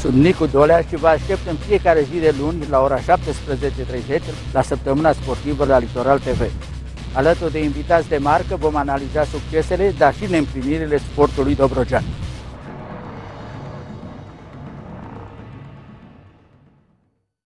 Sunt Nicu Dolea și vă aștept în fiecare zi de luni la ora 17.30 la săptămâna sportivă la Litoral TV. Alături de invitați de marcă vom analiza succesele, dar și neîmplinirile sportului Dobrogean.